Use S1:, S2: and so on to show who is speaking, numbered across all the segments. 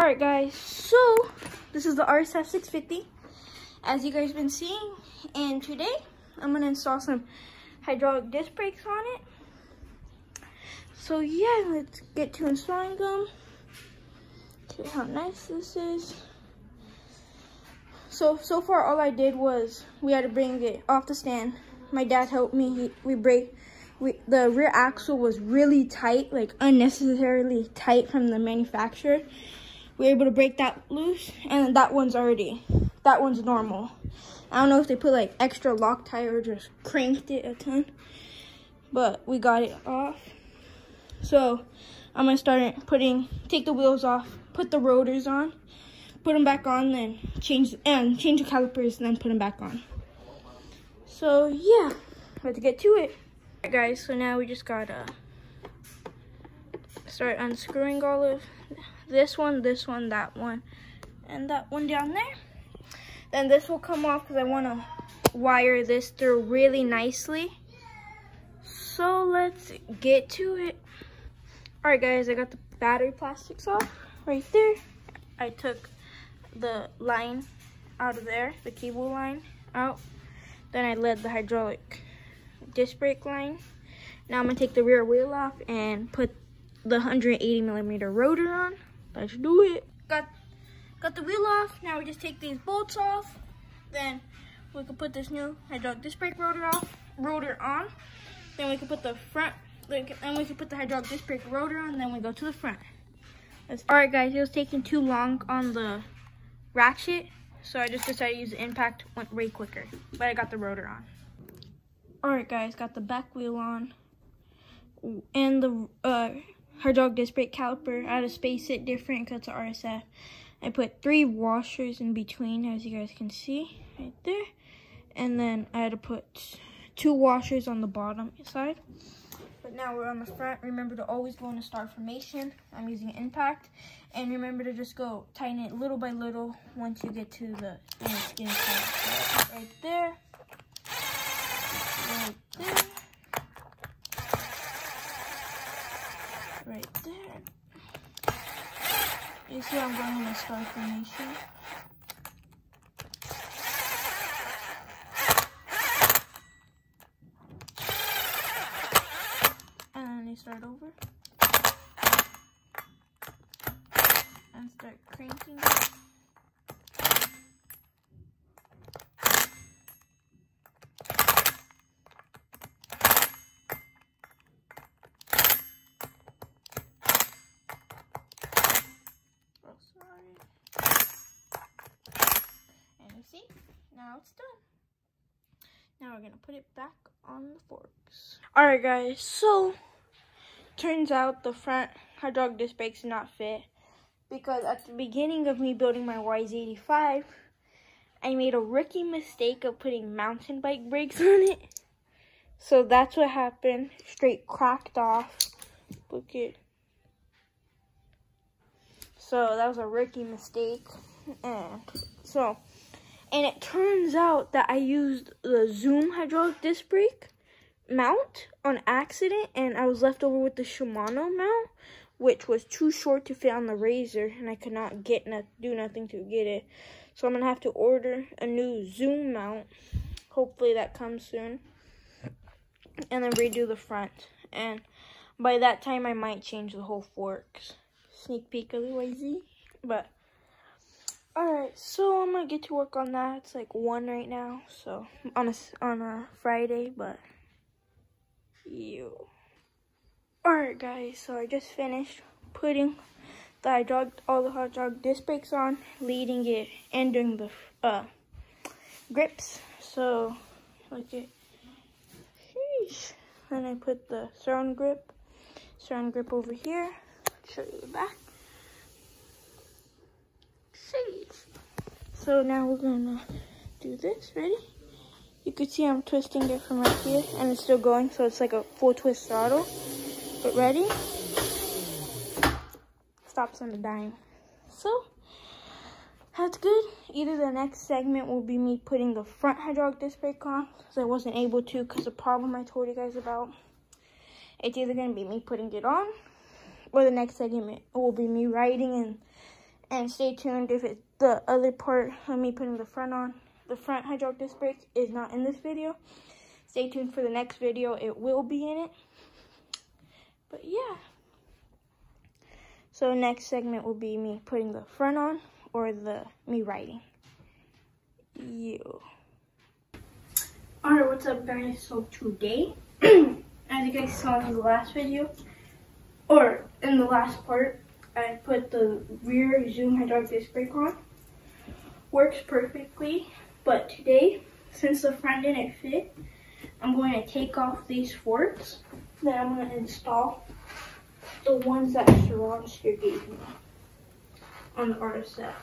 S1: Alright guys, so this is the RSF 650 as you guys been seeing and today I'm going to install some hydraulic disc brakes on it. So yeah, let's get to installing them. See how nice this is. So, so far all I did was we had to bring it off the stand. My dad helped me, he, we break, we, the rear axle was really tight, like unnecessarily tight from the manufacturer. We were able to break that loose and that one's already, that one's normal. I don't know if they put like extra Loctite or just cranked it a ton, but we got it off. So I'm gonna start putting, take the wheels off, put the rotors on, put them back on, then change and change the calipers, and then put them back on. So yeah, let's get to it. Alright guys, so now we just gotta start unscrewing all of this one, this one, that one, and that one down there. Then this will come off because I want to wire this through really nicely. So let's get to it. All right, guys, I got the battery plastics off right there. I took the line out of there, the cable line out. Then I led the hydraulic disc brake line. Now I'm gonna take the rear wheel off and put the 180 millimeter rotor on. Let's do it. Got got the wheel off. Now we just take these bolts off. Then we can put this new hydraulic disc brake rotor off, rotor on. Then we can put the front and we can put the hydraulic disc brake rotor on, then we go to the front. All right, guys, it was taking too long on the ratchet, so I just decided to use the impact, went way quicker, but I got the rotor on. All right, guys, got the back wheel on, and the uh, hydraulic disc brake caliper. I had to space it different because it's RSF. I put three washers in between, as you guys can see, right there. And then I had to put two washers on the bottom side. But now we're on the front. Remember to always go in a star formation. I'm using impact. And remember to just go tighten it little by little once you get to the skin side. right there. Right there. Right there. You I'm going into star formation. And then you start over. And start cranking it. Oh, sorry. And you see, now it's done. Now we're gonna put it back on the forks. Alright guys, so turns out the front hydraulic disc brakes not fit because at the beginning of me building my YZ85, I made a rookie mistake of putting mountain bike brakes on it. So that's what happened. Straight cracked off. Look at. So that was a rookie mistake. And so, and it turns out that I used the Zoom hydraulic disc brake mount on accident and I was left over with the Shimano mount which was too short to fit on the razor and I could not get no do nothing to get it. So I'm going to have to order a new zoom mount. Hopefully that comes soon. And then redo the front. And by that time I might change the whole forks. Sneak peek of the YZ. But Alright, so I'm to get to work on that. It's like 1 right now. So on a, on a Friday, but you. Alright guys, so I just finished putting the hydraulic, all the hydraulic disc brakes on, leading it, and doing the uh, grips. So, like it. Sheesh. Then I put the surround grip, surround grip over here. Show you the back. So now we're gonna do this. Ready? You can see I'm twisting it from right here and it's still going, so it's like a full twist throttle. But ready? Stops on the dime. So, that's good. Either the next segment will be me putting the front hydraulic disc brake on, because I wasn't able to because the problem I told you guys about. It's either going to be me putting it on, or the next segment will be me riding and and stay tuned if it's the other part of me putting the front on. The front hydraulic disc brake is not in this video. Stay tuned for the next video. It will be in it. But yeah. So next segment will be me putting the front on or the me riding. You. Alright, what's up guys? So today, as you guys saw in the last video, or in the last part, I put the rear zoom hydraulic disc brake on. Works perfectly, but today, since the front didn't fit, I'm going to take off these forks. Then I'm going to install the ones that Sur-Ronster gave me on the RSF.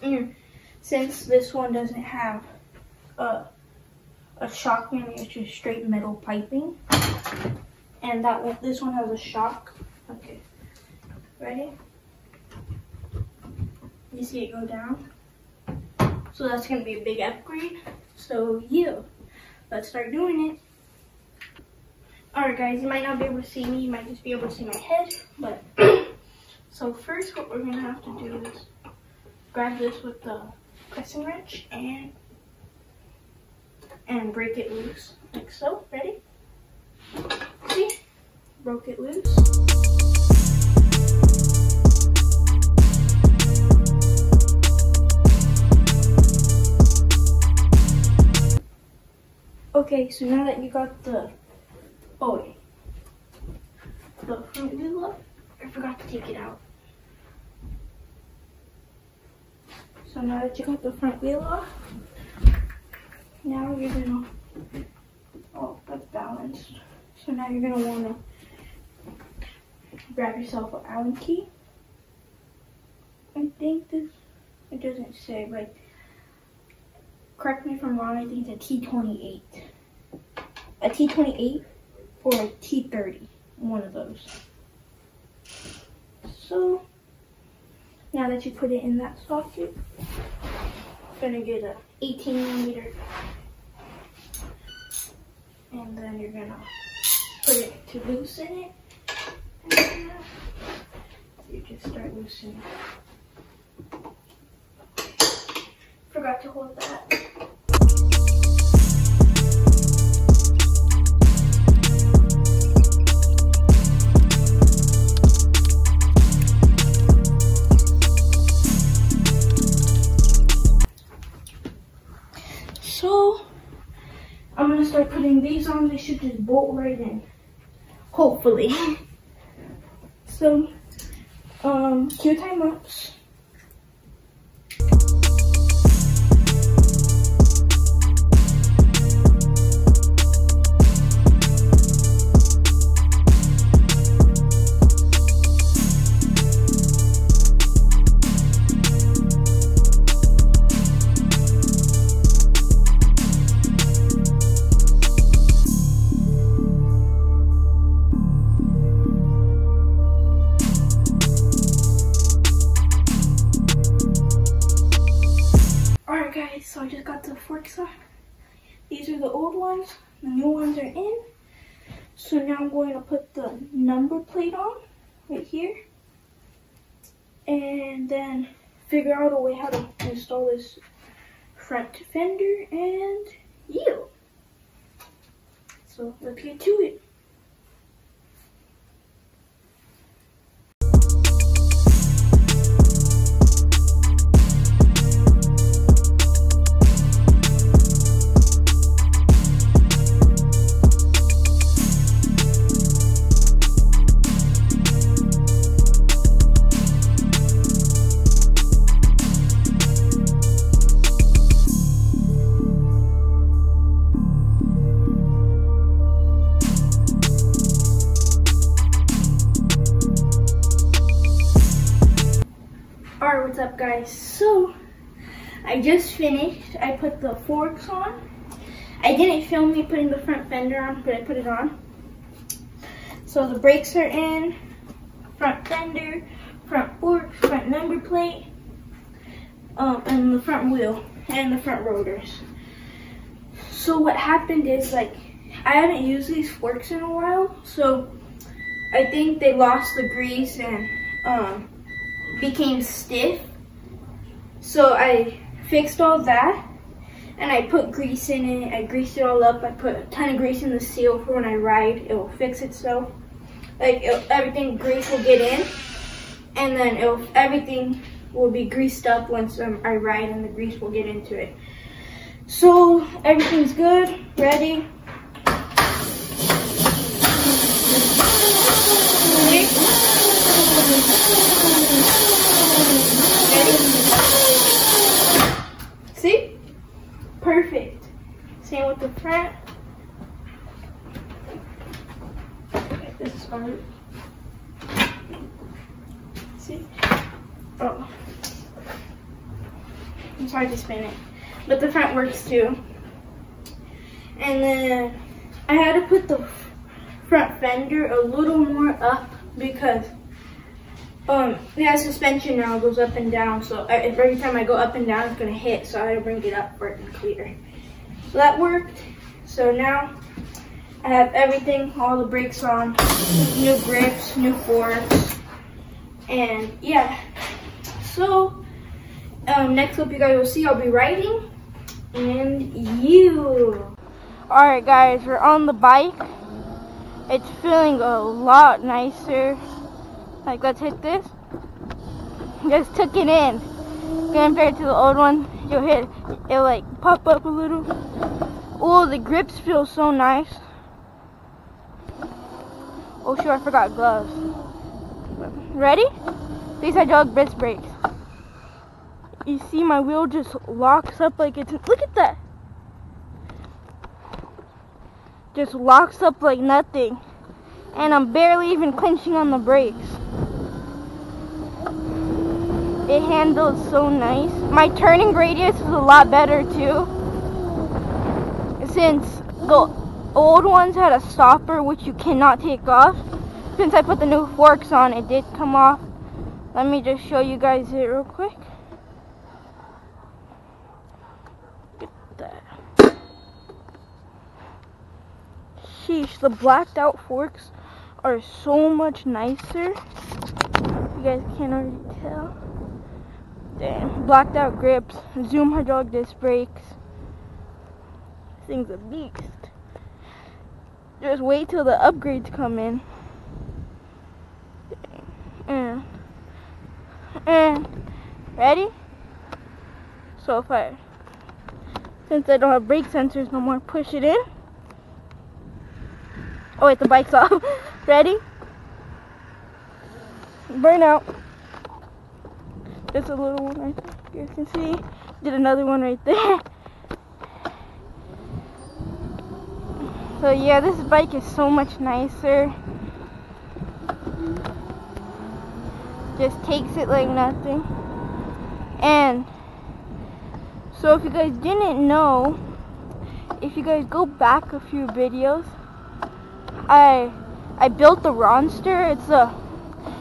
S1: since this one doesn't have a, a shock ring, it's just straight metal piping. And that one, this one has a shock. Okay, ready? You see it go down? So that's gonna be a big upgrade. So yeah, let's start doing it. Alright guys, you might not be able to see me, you might just be able to see my head, but so first what we're gonna have to do is grab this with the pressing wrench and and break it loose like so. Ready? See? Broke it loose. Okay, so now that you got the Oh wait. The front wheel up. I forgot to take it out. So now that you got the front wheel off, now you're gonna, oh, that's balanced. So now you're gonna wanna grab yourself an Allen key. I think this, it doesn't say, but correct me if I'm wrong, I think it's a T28. A T28 or a T30, one of those. So, now that you put it in that socket, I'm gonna get a 18 millimeter, and then you're gonna put it to loosen it, and you just start loosening. Forgot to hold that. Putting these on. They should just bolt right in. Hopefully. so, um, cue time forks. These are the old ones, the new ones are in. So now I'm going to put the number plate on right here. And then figure out a way how to install this front fender and yeah. So let's get to it. What's up guys? So, I just finished. I put the forks on. I didn't film me putting the front fender on, but I put it on. So the brakes are in, front fender, front forks, front number plate, um, and the front wheel, and the front rotors. So what happened is like, I haven't used these forks in a while, so I think they lost the grease and um, became stiff. So I fixed all that and I put grease in it. I greased it all up. I put a ton of grease in the seal for when I ride. It will fix itself. Like everything grease will get in and then it'll, everything will be greased up once um, I ride and the grease will get into it. So everything's good, ready. See? Perfect. Same with the front. This is hard. See? Oh. It's hard to spin it. But the front works too. And then I had to put the front fender a little more up because um, has suspension now, goes up and down. So every time I go up and down, it's gonna hit. So I had to bring it up for it to clear. So that worked. So now I have everything, all the brakes on, new grips, new forks, and yeah. So um, next clip you guys will see, I'll be riding, and you. All right, guys, we're on the bike. It's feeling a lot nicer. Like, let's hit this. Just took it in. Compared to the old one, you'll hit it like pop up a little. Oh, the grips feel so nice. Oh, sure, I forgot gloves. Ready? These hydraulic disc brakes. You see my wheel just locks up like it's, look at that. Just locks up like nothing. And I'm barely even clenching on the brakes. It handles so nice. My turning radius is a lot better too. Since the old ones had a stopper which you cannot take off. Since I put the new forks on, it did come off. Let me just show you guys it real quick. Look at that. Sheesh, the blacked out forks are so much nicer. You guys can't already tell. Damn, blacked out grips, zoom hydraulic disc brakes. This thing's a beast. Just wait till the upgrades come in. And, and, eh. eh. ready? So I, since I don't have brake sensors no more, push it in. Oh wait, the bike's off. ready? Burn out. Just a little one right there. You can see. Did another one right there. So yeah, this bike is so much nicer. Just takes it like nothing. And so if you guys didn't know, if you guys go back a few videos, I I built the Ronster. It's a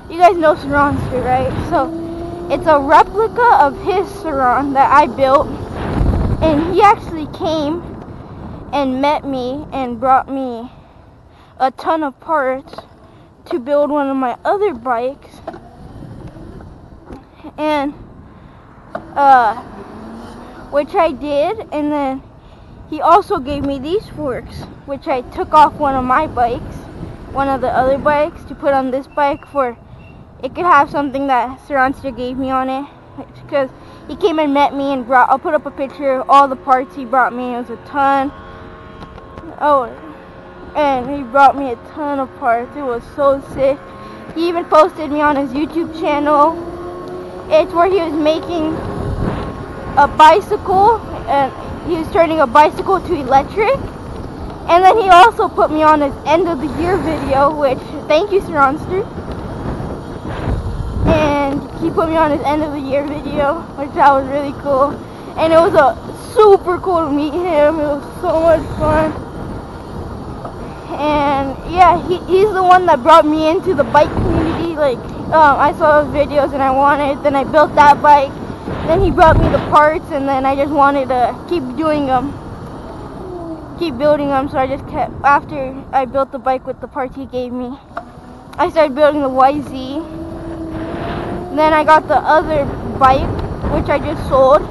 S1: you guys know Ronster, right? So it's a replica of his Sur-Ron that I built. And he actually came and met me and brought me a ton of parts to build one of my other bikes. And, uh, which I did. And then he also gave me these forks, which I took off one of my bikes, one of the other bikes, to put on this bike for it could have something that Sur-Ronster gave me on it because he came and met me and brought I'll put up a picture of all the parts he brought me it was a ton. Oh and he brought me a ton of parts it was so sick. He even posted me on his YouTube channel. It's where he was making a bicycle and he was turning a bicycle to electric and then he also put me on his end of the year video which thank you Sur-Ronster and he put me on his end of the year video, which that was really cool. And it was a super cool to meet him. It was so much fun. And yeah, he, he's the one that brought me into the bike community. Like um, I saw his videos and I wanted, then I built that bike. Then he brought me the parts, and then I just wanted to keep doing them, keep building them. So I just kept after I built the bike with the parts he gave me. I started building the YZ. Then I got the other bike, which I just sold.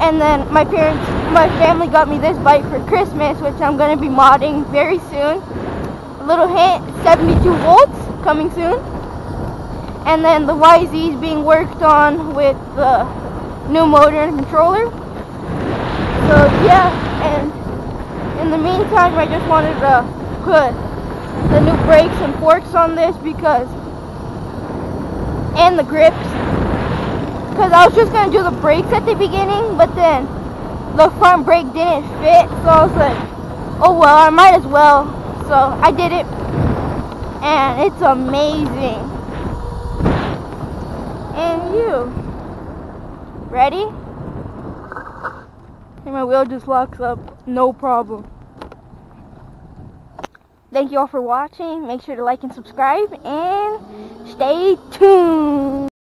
S1: And then my parents, my family got me this bike for Christmas, which I'm going to be modding very soon. A little hint, 72 volts, coming soon. And then the YZ is being worked on with the new motor and controller. So yeah, and in the meantime, I just wanted to put the new brakes and forks on this because, and the grips, because I was just going to do the brakes at the beginning, but then the front brake didn't fit, so I was like, oh well, I might as well. So I did it, and it's amazing. And you, ready? And my wheel just locks up, no problem. Thank you all for watching. Make sure to like and subscribe and stay tuned.